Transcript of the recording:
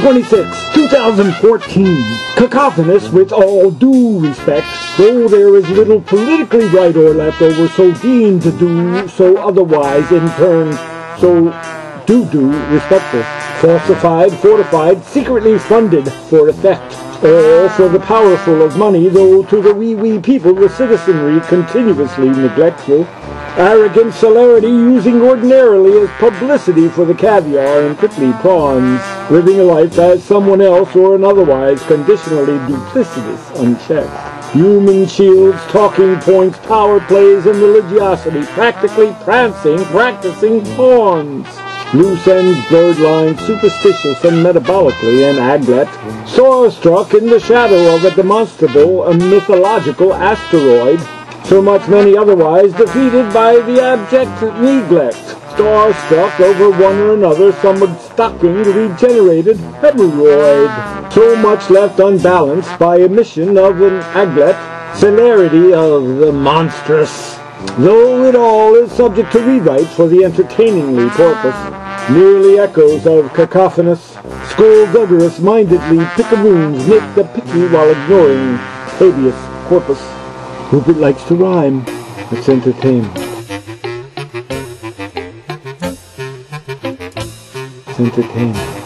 26, 2014. Cacophonous with all due respect, though there is little politically right or left over so deemed to do so otherwise in turn so do do respectful. Falsified, fortified, secretly funded for effect. All for the powerful of money, though to the wee wee people the citizenry continuously neglectful arrogant celerity using ordinarily as publicity for the caviar and prickly prawns, living a life as someone else or an otherwise conditionally duplicitous unchecked. Human shields, talking points, power plays, and religiosity, practically prancing, practicing pawns. Loose ends, blurred lines, superstitious and metabolically an aglet, sore-struck in the shadow of a demonstrable, a mythological asteroid, so much many otherwise defeated by the abject neglect, star-struck over one or another somewhat stocking regenerated hemorrhoid, so much left unbalanced by emission of an aglet, celerity of the monstrous, though it all is subject to rewrite for the entertainingly purpose, merely echoes of cacophonous, skullduggerous mindedly pickaroons make the picky while ignoring habeas corpus. Rupert likes to rhyme. It's entertainment. It's entertainment.